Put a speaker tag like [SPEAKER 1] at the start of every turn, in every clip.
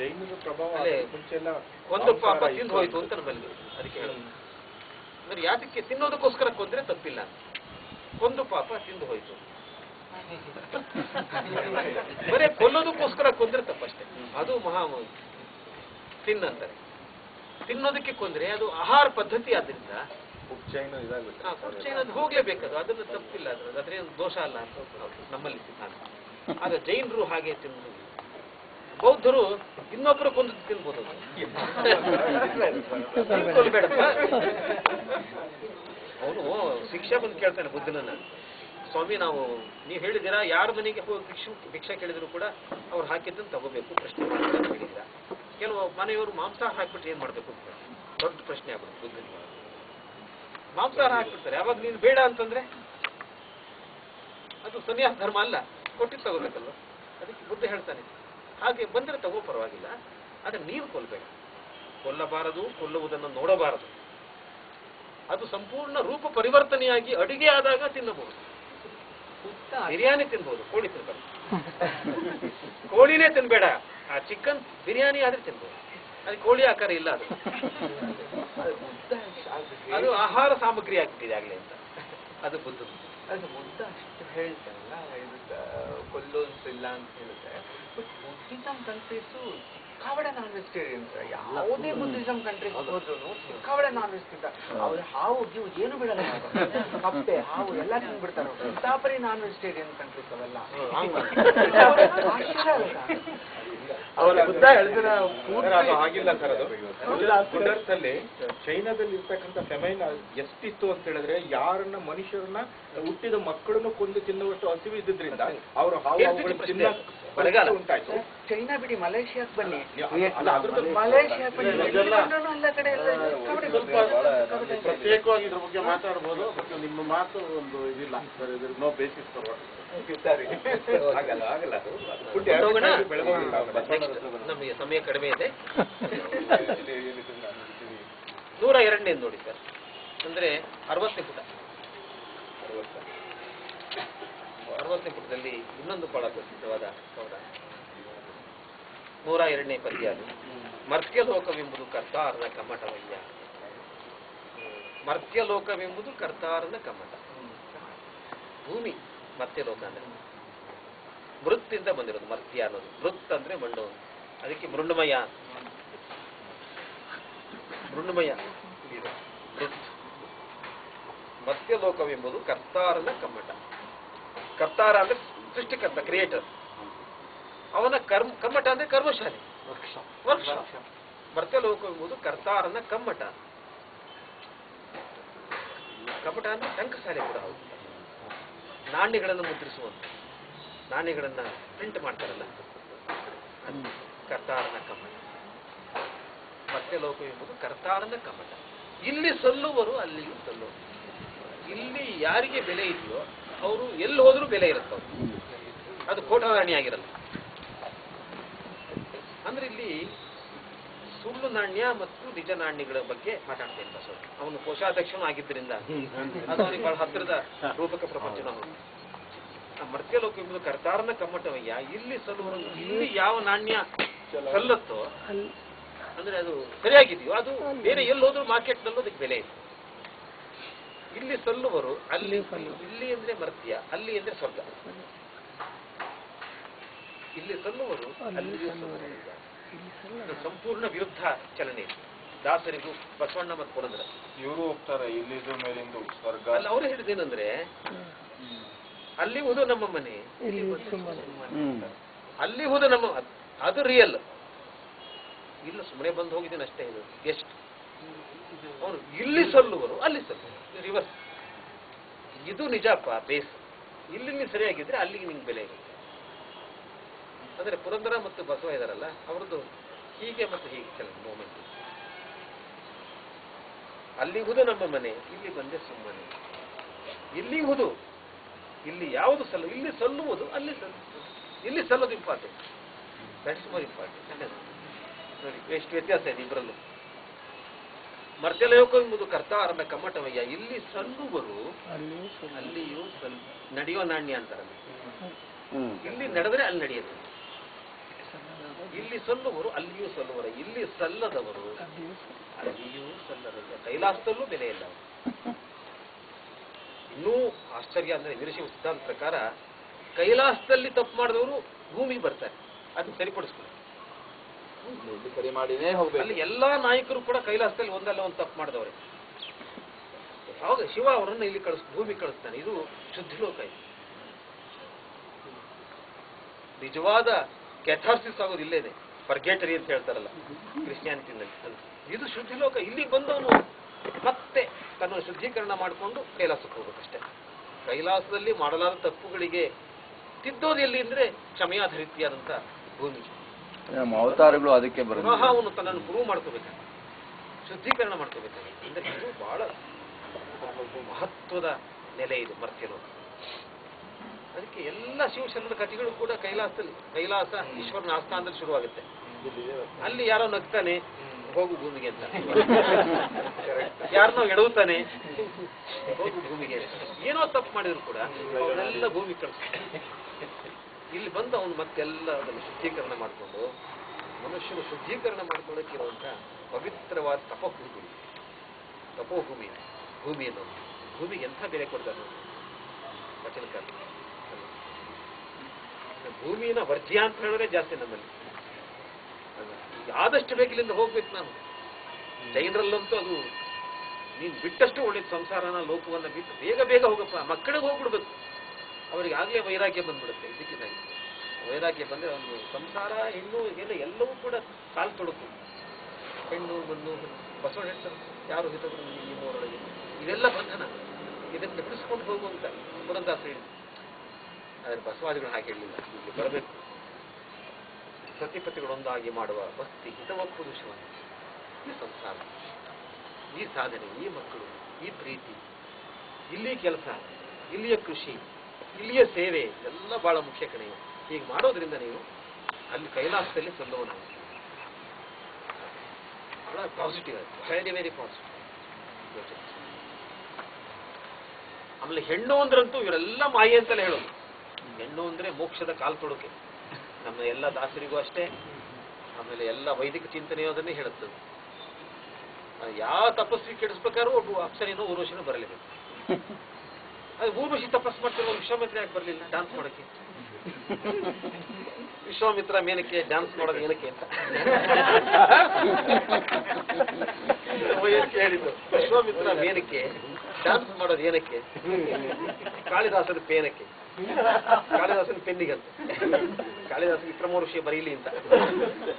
[SPEAKER 1] ಜೈನರ ಪ್ರಭಾವ
[SPEAKER 2] ಒಂದು ಪಾಪ ತಿಂದು. ಹೋಯ್ತು ಅಂತ ನಮ್ಮಲ್ಲಿ ಅದಕ್ಕೆ ಅಂದ್ರೆ ಯಾತಕ್ಕೆ ತಿನ್ನೋದಕ್ಕೋಸ್ಕರ ಕೊಂದ್ರೆ ತಪ್ಪಿಲ್ಲ. ಒಂದು ಪಾಪ ತಿಂದು ಹೋಯ್ತು. ಬರೇ ಕೊಲ್ಲೋದಕ್ಕೋಸ್ಕರ ಕೊಂದ್ರೆ ತಪ್ಪಷ್ಟೇ. ಅದು ಮಹಾ ತಿನ್ನಂತಾರೆ ತಿನ್ನೋದಕ್ಕೆ ಕೊಂದ್ರೆ ಅದು ಆಹಾರ ಪದ್ಧತಿ ಆದ್ರಿಂದ ಉಪ್ಚೈನ ಅದು ಹೋಗ್ಲೇಬೇಕದು ಅದನ್ನು ತಪ್ಪಿಲ್ಲ ಅದ್ರದ್ದು ಅದ್ರೇನು ದೋಷ ಅಲ್ಲ ಅಂತ ನಮ್ಮಲ್ಲಿ ಸಿದ್ಧಾಂತ. ಆಗ ಜೈನರು ಹಾಗೆ ತಿನ್ನೋದು ಬೌದ್ಧರು ಇನ್ನೊಬ್ರು ಕೊಂದು ತಿನ್ಬೋದು ಅವನು ಶಿಕ್ಷೆ ಬಂದು ಕೇಳ್ತಾನೆ ಬುದ್ಧನನ್ನ. ಸ್ವಾಮಿ, ನಾವು ನೀವು ಹೇಳಿದಿರಾ ಯಾರ ಮನೆಗೆ ಹೋಗಿ ಭಿಕ್ಷು ಭಿಕ್ಷೆ ಕೇಳಿದ್ರು ಕೂಡ ಅವ್ರು ಹಾಕಿದ್ದನ್ನು ತಗೋಬೇಕು, ಪ್ರಶ್ನೆ ಕೆಲವು ಮನೆಯವರು ಮಾಂಸಾಹಾರ ಹಾಕ್ಬಿಟ್ಟು ಏನ್ ಮಾಡ್ಬೇಕು ದೊಡ್ಡ ಪ್ರಶ್ನೆ ಆಗ್ಬಿಡುತ್ತೆ ಬುದ್ಧನ ಮಾಂಸಾಹಾರ ಹಾಕ್ಬಿಡ್ತಾರೆ. ಯಾವಾಗ ನೀನು ಬೇಡ ಅಂತಂದ್ರೆ? ಅದು ಸನ್ಯಾಸ ಧರ್ಮ ಅಲ್ಲ. ಕೊಟ್ಟಿದ್ದು ತಗೋಬೇಕಲ್ವ? ಅದಕ್ಕೆ ಬುದ್ಧ ಹೇಳ್ತಾನೆ. ಹಾಗೆ ಬಂದರೆ ತಗೋ ಪರವಾಗಿಲ್ಲ. ಆದರೆ ನೀವು ಕೊಲ್ಲಬೇಡ ಕೊಲ್ಲಬಾರದು ಕೊಲ್ಲುವುದನ್ನು ನೋಡಬಾರದು. ಅದು ಸಂಪೂರ್ಣ ರೂಪ ಪರಿವರ್ತನೆಯಾಗಿ ಅಡಿಗೆ ಆದಾಗ ತಿನ್ನಬಹುದು. ಬಿರಿಯಾನಿ ತಿನ್ಬಹುದು ಕೋಳಿ ತಿನ್ಬಾರ್ದು ಕೋಳಿನೇ ತಿನ್ಬೇಡ. ಆ ಚಿಕನ್ ಬಿರಿಯಾನಿ ಆದ್ರೆ ತಿನ್ಬಹುದು ಅದು ಕೋಳಿ ಆಕಾರ ಇಲ್ಲ ಅದು. ಅದು ಆಹಾರ ಸಾಮಗ್ರಿ ಆಗ್ಬಿಟ್ಟಿದೆ ಆಗ್ಲಿ ಅಂತ. ಅದು ಬುದ್ಧ.
[SPEAKER 3] ಅದು ಬುದ್ಧ ಅಷ್ಟು ಹೇಳ್ತಾರಲ್ಲ ಇದಕ್ಕೆ ಇಲ್ಲ ಅಂತ ಹೇಳಿದ್ರೆ ಬಟ್ ಬುದ್ಧಿಸಮ್ ಕಂಟ್ರೀಸು ಸಿಕ್ಕಾಬಡೆ ನಾನ್ ವೆಜಿಟೇರಿಯನ್ಸ್ ಯಾವುದೇ ಬುದ್ಧಿಸಮ್ ಕಂಟ್ರೀಸ್ ಹೋದ್ರು ಸಿಕ್ಕಾಬಡೆ ನಾನ್ ವೆಜ್ ಅವ್ರು ಹಾವು ಗಿವು ಏನು ಬಿಡಲ್ಲ ಕಪ್ಪೆ ಹಾವು ಎಲ್ಲ ತಿಂದ್ಬಿಡ್ತಾರೆ ಸಿಕ್ಕಾಪರಿ ನಾನ್ ವೆಜಿಟೇರಿಯನ್ ಕಂಟ್ರೀಸ್ ಅವೆಲ್ಲ. ಆಶ್ಚರ್ಯ ಆಗುತ್ತಾ?
[SPEAKER 1] ಅವ್ರ
[SPEAKER 3] ಬುದ್ಧ ಹೇಳಿದ್ರ
[SPEAKER 1] ಸರ್, ಆಗಿಲ್ಲ ಸರ್ ಅದು ಅಲ್ಲಿ ಚೈನಾದಲ್ಲಿ ಇರ್ತಕ್ಕಂಥ ಫೆಮೈನ್ ಎಷ್ಟಿತ್ತು ಅಂತ ಹೇಳಿದ್ರೆ ಯಾರನ್ನ ಮನುಷ್ಯರನ್ನ ಹುಟ್ಟಿದ ಮಕ್ಕಳನ್ನು ಕೊಂದು ತಿನ್ನುವಷ್ಟು ಹಸಿವು ಇದ್ದಿದ್ರಿಂದ ಅವರು. ತಿನ್ನ
[SPEAKER 2] ಬರಗಾಲ.
[SPEAKER 1] ಉಂಟಾಯ್ತು.
[SPEAKER 3] ಚೈನಾ ಬಿಡಿ ಮಲೇಷಿಯಾಕ್ ಬನ್ನಿ. ಮಲೇಷಿಯಾಕ್ ಬನ್ನಿ.
[SPEAKER 4] ಪ್ರತ್ಯೇಕವಾಗಿ ಇದ್ರ ಬಗ್ಗೆ ಮಾತಾಡ್ಬೋದು ನಿಮ್ಮ ಮಾತು ಒಂದು ಇದಿಲ್ಲ. ಸರ್ ಇದ್ರ ನೋ ಬೇಸಿಸ್
[SPEAKER 3] ಸರಿ
[SPEAKER 2] ನಮಗೆ ಸಮಯ ಕಡಿಮೆ ಇದೆ. ನೂರ ಎರಡನೇ ನೋಡಿ ಸರ್. ಅಂದ್ರೆ ಅರವತ್ತನೇ ಪುಟ. ಅರವತ್ತನೇ ಪುಟದಲ್ಲಿ ಇನ್ನೊಂದು ಬಹಳ ಪ್ರಸಿದ್ಧವಾದ ಪೌರ ನೂರ ಎರಡನೇ ಪದ್ಯ ಅದು. ಮರ್ತ್ಯಲೋಕವೆಂಬುದು ಕರ್ತಾರನ ಕಮ್ಮಟವಯ್ಯ ಮರ್ತ್ಯಲೋಕವೆಂಬುದು ಕರ್ತಾರನ ಕಮ್ಮಟ ಭೂಮಿ. ಮರ್ತ್ಯಲೋಕ ಅಂದ್ರೆ? ಮೃತ್ತಿಂದ ಬಂದಿರೋದು ಮರ್ತ್ಯ ಅನ್ನೋದು. ಮೃತ್ ಅಂದ್ರೆ ಮಣ್ಣು. ಅದಕ್ಕೆ ಮೃಣ್ಮಯ. ಮೃಣ್ಮಯ. ಮತ್ಯ ಲೋಕವೆಂಬುದು ಕರ್ತಾರನ ಕಮ್ಮಟ. ಕರ್ತಾರ ಅಂದ್ರೆ ಸೃಷ್ಟಿಕರ್ತ ಕ್ರಿಯೇಟರ್ ಅವನ ಕರ್ಮ ಕಮ್ಮಟ ಅಂದ್ರೆ ಕರ್ಮಶಾಲಿ. ಮರ್ತ್ಯಲೋಕ ಎಂಬುದು ಕರ್ತಾರನ ಕಮ್ಮಟ. ಕಮ್ಮಟ ಅಂದ್ರೆ ಶಂಕಶಾಲಿ ಕೂಡ ಹೌದು. ನಾಣ್ಯಗಳನ್ನು ಮುದ್ರಿಸುವಂತ. ನಾಣ್ಯಗಳನ್ನ ಪ್ರಿಂಟ್ ಮಾಡ್ತಾರಲ್ಲ. ಕರ್ತಾರನ ಕರ್ತಾರನ ಮತ್ತೆ ಲೋಕ ಎಂಬುದು ಕರ್ತಾರನ ಕಮಟ ಇಲ್ಲಿ ಸಲ್ಲುವರು, ಅಲ್ಲಿಯೂ ಸಲ್ಲುವರು. ಇಲ್ಲಿ ಯಾರಿಗೆ ಬೆಲೆ ಇದೆಯೋ ಅವರು ಎಲ್ಲಿ ಹೋದ್ರೂ ಬೆಲೆ ಇರುತ್ತೆ ಅದು ಕೋಟಾರಾಣಿ ಆಗಿರಲ್ಲ. ಅಂದ್ರೆ ಇಲ್ಲಿ ಸುಳ್ಳು ನಾಣ್ಯ ಮತ್ತು ನಿಜ ನಾಣ್ಯಗಳ ಬಗ್ಗೆ ಮಾತಾಡ್ತೇನೆ ಬಸವ ಅವನು ಕೋಶಾಧ್ಯಕ್ಷನೂ ಆಗಿದ್ದರಿಂದ ಅದು ಅವನಿಗೆ ಬಹಳ ಹತ್ತಿರದ ರೂಪಕ ಪ್ರಪಂಚನ ಅವನು ಆ ಮರ್ತ್ಯಲೋಕ ಎಂಬುದು ಕರ್ತಾರನ ಕಮ್ಮಟವಯ್ಯ. ಇಲ್ಲಿ ಸಲ್ಲುವ ಇಲ್ಲಿ ಯಾವ ನಾಣ್ಯ ಸಲ್ಲತ್ತೋ ಅಂದ್ರೆ ಅದು ಸರಿಯಾಗಿದೆಯೋ ಅದು ಬೇರೆ ಎಲ್ಲಿ ಹೋದ್ರು ಮಾರ್ಕೆಟ್ ನಲ್ಲೂ ಅದಕ್ಕೆ ಬೆಲೆ ಇದೆ. ಇಲ್ಲಿ ಸಲ್ಲುವರು ಅಲ್ಲಿ ಇಲ್ಲಿ ಅಂದ್ರೆ ಮರ್ತ್ಯ ಅಲ್ಲಿ ಅಂದ್ರೆ ಸ್ವರ್ಗ. ಇಲ್ಲಿ ಸಲ್ಲುವರು ಅಲ್ಲಿ ಸಂಪೂರ್ಣ ವಿರುದ್ಧ ಚಲನೆ. ಇದೆ ದಾಸರಿಗೂ ಬಸವಣ್ಣ ಮತ್ತು ಪುರಂದ್ರ
[SPEAKER 4] ಇವರು ಹೋಗ್ತಾರೆ ಇಲ್ಲಿದ್ರ ಮೇಲಿಂದ ಸ್ವರ್ಗ.
[SPEAKER 2] ಅಲ್ಲಿ ಅವ್ರು ಹೇಳಿದೇನಂದ್ರೆ ಅಲ್ಲಿ ಹೋದ ನಮ್ಮ ಮನೆ. ಅಲ್ಲಿ ಹೋದ ನಮ್ಮ ಅದು ರಿಯಲ್ ಇಲ್ಲ ಸುಮ್ಮನೆ ಬಂದು ಹೋಗಿದ್ದೇನೆ ಅಷ್ಟೇ ಇದು ಎಷ್ಟು ಅವರು ಇಲ್ಲಿ ಸಲ್ಲುವರು ಅಲ್ಲಿ ಸಲ್ಲುವರು. ರಿವರ್ಸ್ ಇದು ನಿಜಪ್ಪ ಬೇಸ್ ಇಲ್ಲಿ ನೀವು ಸರಿಯಾಗಿದ್ರೆ ಅಲ್ಲಿಗೆ ನಿಂಗೆ ಬೆಲೆ ಇರುತ್ತೆ ಅಂದ್ರೆ ಪುರಂದರ ಮತ್ತು ಬಸವ ಇದಾರಲ್ಲ ಅವ್ರದ್ದು ಹೀಗೆ ಮತ್ತು ಹೀಗೆ ಕೆಲವು ಮೂಮೆಂಟ್ ಅಲ್ಲಿ ಹುದು ನಮ್ಮ ಮನೆ ಇಲ್ಲಿ ಬಂದೆ ಸುಮ್ಮನೆ. ಇಲ್ಲಿ ಹುದು ಇಲ್ಲಿ ಯಾವುದು ಸಲ್ಲ ಇಲ್ಲಿ ಸಲ್ಲುವುದು ಅಲ್ಲಿ ಸಲ್ಲುವುದು ಇಲ್ಲಿ ಸಲ್ಲೋದು important that is more important ನೋಡಿ ಎಷ್ಟು ವ್ಯತ್ಯಾಸ ಇದೆ ಇಬ್ಬರಲ್ಲೂ ಮರ್ತ್ಯಲೋಕ ಎಂಬುದು ಕರ್ತಾರನ ಕಮ್ಮಟವಯ್ಯ. ಇಲ್ಲಿ ಸಲ್ಲುವರು ಅಲ್ಲಿಯೂ ಸಲ್ ನಡೆಯೋ ನಾಣ್ಯ ಅಂತಾರಲ್ಲ. ಇಲ್ಲಿ ನಡೆದ್ರೆ ಅಲ್ಲಿ ನಡೆಯುತ್ತೆ. ಇಲ್ಲಿ ಸಲ್ಲುವರು ಅಲ್ಲಿಯೂ ಸಲ್ಲುವರ. ಇಲ್ಲಿ ಸಲ್ಲದವರು ಅಲ್ಲಿಯೂ ಸಲ್ಲರಲ್ಲ ಕೈಲಾಸದಲ್ಲೂ ಬೆಲೆ ಇಲ್ಲ. ಇನ್ನೂ ಆಶ್ಚರ್ಯ ಅಂದ್ರೆ ವೀರಶೈವ ಸಿದ್ಧಾಂತ ಪ್ರಕಾರ ಕೈಲಾಸದಲ್ಲಿ ತಪ್ಪು ಮಾಡಿದವರು ಭೂಮಿ ಬರ್ತಾರೆ. ಅದನ್ನ ಸರಿಪಡಿಸ್ಕೊಳ್ಳಿ
[SPEAKER 5] ಸರಿ ಮಾಡಿನೇ ಹೋಗ್ಬೇಕು.
[SPEAKER 2] ಅಲ್ಲಿ ಎಲ್ಲಾ ನಾಯಕರು ಕೂಡ ಕೈಲಾಸದಲ್ಲಿ ಒಂದಲ್ಲ ಒಂದು ತಪ್ಪು ಮಾಡಿದವ್ರೆ. ಯಾವಾಗ ಶಿವ ಅವರನ್ನು ಇಲ್ಲಿ ಕಳಿಸ್ ಭೂಮಿ ಕಳಿಸ್ತಾನೆ. ಇದು ಶುದ್ಧಿ ಲೋಕ ಇದು. ನಿಜವಾದ ಕೆಥಾರ್ಸಿಸ್ ಆಗೋದು ಇಲ್ಲೇ ಇದೆ. ಪರ್ಗೇಟರಿ ಅಂತ ಹೇಳ್ತಾರಲ್ಲ ಕ್ರಿಶ್ಚಿಯಾನಿಟಿನಲ್ಲಿ. ಇದು ಶುದ್ಧಿ ಲೋಕ ಇಲ್ಲಿ ಬಂದವನು ಮತ್ತೆ ತನ್ನ ಶುದ್ಧೀಕರಣ ಮಾಡಿಕೊಂಡು ಕೈಲಾಸಕ್ಕೆ ಹೋಗ್ಬೇಕಷ್ಟೇ. ಕೈಲಾಸದಲ್ಲಿ ಮಾಡಲಾದ ತಪ್ಪುಗಳಿಗೆ ತಿದ್ದೋದು ಎಲ್ಲಿ ಅಂದ್ರೆ ಕ್ಷಮೆಯಾಧರಿತಿಯಾದಂತ ಭೂಮಿ.
[SPEAKER 5] ಅವತಾರಗಳು ಅದಕ್ಕೆ ಬರುತ್ತೆ.
[SPEAKER 2] ಅವನು ತನ್ನನ್ನು ಪ್ರೂವ್ ಮಾಡ್ಕೋಬೇಕು ಶುದ್ಧೀಕರಣ ಮಾಡ್ಕೋಬೇಕು ಅಂದ್ರೆ ಇದು ಬಹಳ ಮಹತ್ವದ ನೆಲೆ ಇದು ಮರ್ತ್ಯಲೋಕ. ಅದಕ್ಕೆ ಎಲ್ಲ ಶಿವಶರಣರ ಕಥೆಗಳು ಕೂಡ ಕೈಲಾಸದಲ್ಲಿ ಕೈಲಾಸ ಈಶ್ವರನ ಆಸ್ಥಾನದಲ್ಲಿ ಶುರುವಾಗುತ್ತೆ. ಅಲ್ಲಿ ಯಾರೋ ನಗ್ತಾನೆ ಹೋಗು ಭೂಮಿಗೆ ಅಂತ. ಯಾರನ್ನೋ ಎಡವುತ್ತಾನೆ ಹೋಗು ಭೂಮಿಗೆ ಏನೋ ತಪ್ಪು ಮಾಡಿದ್ರು ಕೂಡ ಅವನ್ನೆಲ್ಲ ಭೂಮಿ ಕಳಿಸ್ತಾರೆ. ಇಲ್ಲಿ ಬಂದು ಅವನು ಮತ್ತೆಲ್ಲ ಅದನ್ನು ಶುದ್ಧೀಕರಣ ಮಾಡಿಕೊಂಡು ಮನುಷ್ಯನ ಶುದ್ಧೀಕರಣ ಮಾಡ್ಕೊಳ್ಳೋಕೆ ಇರುವಂತ ಪವಿತ್ರವಾದ ತಪಭೂಮಿ. ತಪೋಭೂಮಿ ಭೂಮಿ ಅನ್ನೋದು. ಭೂಮಿಗೆ ಎಂಥ ಬೆಲೆ ಕೊಡ್ತಾರೆ? ನೋಡಿ ವಚನಕಾರ ಭೂಮಿನ ವರ್ಜ್ಯ ಅಂತ ಹೇಳಿದ್ರೆ ಜಾಸ್ತಿ ನಮ್ಮಲ್ಲಿ? ಆದಷ್ಟು ಬೇಗ ಇಲ್ಲಿಂದ ಹೋಗ್ಬೇಕು ನಾನು. ಜೈನರಲ್ಲಂತೂ ಅದು ನೀನು ಬಿಟ್ಟಷ್ಟು ಒಳ್ಳೆ ಸಂಸಾರನ, ಲೋಕವನ್ನ ಬಿಟ್ಟು ಬೇಗ ಬೇಗ ಹೋಗಪ್ಪ. ಮಕ್ಕಳಿಗೆ ಹೋಗ್ಬಿಡ್ಬೇಕು. ಅವ್ರಿಗೆ ಆಗ್ಲೇ ವೈರಾಗ್ಯ ಬಂದ್ಬಿಡುತ್ತೆ. ಇದಕ್ಕಿದ್ದಾಗಿ ವೈರಾಗ್ಯ ಬಂದ್ರೆ ಒಂದು ಸಂಸಾರ ಹೆಣ್ಣು ಎಲ್ಲ ಎಲ್ಲವೂ ಕೂಡ ಕಾಲು ತೊಡಕು. ಹೆಣ್ಣು, ಮಣ್ಣು, ಬಸವಣ್ಣ ಹೆಸರು ಯಾರು ಹಿತಗಳು ನಿಮ್ಮವರೊಳಗೆ ಇವೆಲ್ಲ ಬಂಧನ. ಇದನ್ನು ಬಿಡಿಸ್ಕೊಂಡು ಹೋಗುವಂತ ಪುರಂದಾಸ ಹೇಳಿ ಆದರೆ ಬಸವಾದಿಗಳು ಹಾಗೆ ಹೇಳಲಿಲ್ಲ ಇಲ್ಲಿ ಬರಬೇಕು. ಸತಿಪತಿಗಳೊಂದಾಗಿ ಮಾಡುವ ಭಕ್ತಿ ಹಿತವಪ್ಪುದು ಶಿವನ ಈ ಸಂಸಾರ. ಈ ಸಾಧನೆ, ಈ ಮಕ್ಕಳು, ಈ ಪ್ರೀತಿ ಇಲ್ಲಿ ಕೆಲಸ, ಇಲ್ಲಿಯ ಕೃಷಿ, ಇಲ್ಲಿಯ ಸೇವೆ, ಎಲ್ಲ ಬಹಳ ಮುಖ್ಯ ಕಣೆಯು ಹೀಗೆ ಮಾಡೋದ್ರಿಂದ ನೀವು ಅಲ್ಲಿ ಕೈಲಾಸದಲ್ಲಿ ಸಲ್ಲುವನ. ಬಹಳ ಪಾಸಿಟಿವ್ ಆಯಿತು. ವೆರಿ ವೆರಿ ಪಾಸಿಟಿವ್ ಆಮೇಲೆ ಹೆಣ್ಣು ಅಂದ್ರಂತೂ ಇವರೆಲ್ಲ ಮಾಯೆ ಅಂತಲೇ ಹೇಳೋದು. ಹೆಣ್ಣು ಅಂದ್ರೆ ಮೋಕ್ಷದ ಕಾಲ್ ತೊಡುಕೆ. ನಮ್ಮ ಎಲ್ಲ ದಾಸರಿಗೂ ಅಷ್ಟೇ. ಆಮೇಲೆ ಎಲ್ಲ ವೈದಿಕ ಚಿಂತನೆಯು ಅದನ್ನೇ ಹೇಳುತ್ತದೆ ಯಾವ ತಪಸ್ವಿ ಕೆಡಿಸ್ಬೇಕಾದ್ರೂ ಒಬ್ಬ ಅಪ್ಸರಿನೋ ಊರ್ವಶಿನೋ ಬರಲೇಬೇಕು. ಅದು ಊರ್ವಶಿ ತಪಸ್ ಮಾಡ್ತಿರೋ ವಿಶ್ವಾಮಿತ್ರ ಯಾಕೆ ಬರಲಿಲ್ಲ? ಡಾನ್ಸ್ ಮಾಡೋಕ್ಕೆ ವಿಶ್ವಾಮಿತ್ರ ಮೇನಕ್ಕೆ ಡ್ಯಾನ್ಸ್ ಮಾಡೋದು ಏನಕ್ಕೆ ಅಂತ. ಹೇಳಿದ್ರು ಹೇಳಿದ್ದು ವಿಶ್ವಾಮಿತ್ರ ಮೇನಕ್ಕೆ ಡ್ಯಾನ್ಸ್ ಮಾಡೋದು ಏನಕ್ಕೆ? ಕಾಳಿದಾಸರ ಪೇನಕ್ಕೆ. ಕಾಳಿದಾಸನ ಪೆನ್ನಿಗಂತ ಕಾಳಿದಾಸ ವಿಕ್ರಮ ಋಷಿ ಬರೀಲಿ ಅಂತ.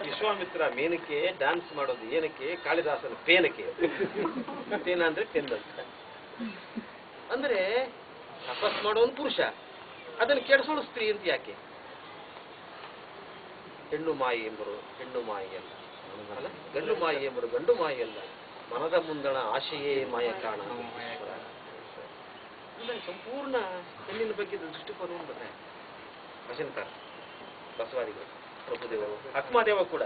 [SPEAKER 2] ವಿಶ್ವಾಮಿತ್ರ ಮೇನಕ್ಕೆ ಡ್ಯಾನ್ಸ್ ಮಾಡೋದು ಏನಕ್ಕೆ? ಕಾಳಿದಾಸನ ಪೇನಕ್ಕೆ. ಪೇನ ಅಂದ್ರೆ ಪೆನ್ ಅಂತ. ಅಂದ್ರೆ ತಪಸ್ ಮಾಡೋನು ಪುರುಷ. ಅದನ್ನು ಕೆಡಿಸೋಳು ಸ್ತ್ರೀ ಅಂತ ಯಾಕೆ? ಹೆಣ್ಣು ಮಾಯಿ ಎಂಬರು ಹೆಣ್ಣು ಮಾಯಿ ಅಲ್ಲ. ಅಲ್ಲ? ಗಂಡು ಮಾಯಿ ಎಂಬರು ಗಂಡು ಮಾಯಿ ಅಲ್ಲ. ಮನದ ಮುಂದಣ ಆಶೆಯೇ ಮಾಯ ಕಾಣ ಸಂಪೂರ್ಣ ಹೆಣ್ಣಿನ ಬಗ್ಗೆ ದೃಷ್ಟಿಕೋನವನ್ನು ಬದಲಾಯಿಸಿ ಭಜನಕಾರ ಬಸವಾದಿಗಳು ಪ್ರಭುದೇವರು ಆತ್ಮದೇವ ಕೂಡ.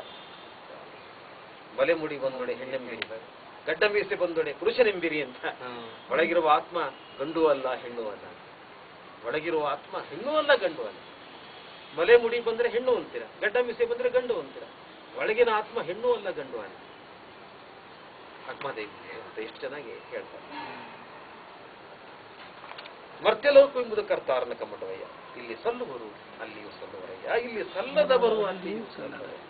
[SPEAKER 2] ಬಲೆ ಮುಡಿ ಬಂದೊಡೆ ಹೆಣ್ಣೆಂಬಿರಿ. ಗಡ್ಡ ಮೀಸೆ ಬಂದೊಡೆ ಪುರುಷನೆಂಬಿರಿ ಅಂತ. ಒಳಗಿರುವ ಆತ್ಮ ಗಂಡು ಅಲ್ಲ ಹೆಣ್ಣು ಅಲ್ಲ. ಒಳಗಿರುವ ಆತ್ಮ ಹೆಣ್ಣು ಅಲ್ಲ ಗಂಡು ಅಲ್ಲ. ಮಲೆ ಮುಡಿ ಬಂದ್ರೆ ಹೆಣ್ಣು ಅಂತೀರ ಗಡ್ಡ ಮೀಸೆ ಬಂದ್ರೆ ಗಂಡು ಅಂತೀರ. ಒಳಗಿನ ಆತ್ಮ ಹೆಣ್ಣು ಅಲ್ಲ ಗಂಡು ಅಲ್ಲ. ಆತ್ಮದೇವಿ ಅಂತ ಎಷ್ಟು ಚೆನ್ನಾಗಿ ಹೇಳ್ತಾರೆ. ಮರ್ತ್ಯಲೋಕ ಎಂಬುದು ಕರ್ತಾರನ ಕಮ್ಮಟವಯ್ಯ ಇಲ್ಲಿ ಸಲ್ಲುವರು ಅಲ್ಲಿಯೂ ಸಲ್ಲುವರಯ್ಯ ಇಲ್ಲಿ ಸಲ್ಲದವರು ಅಲ್ಲಿಯೂ ಸಲ್ಲವರಯ್ಯ.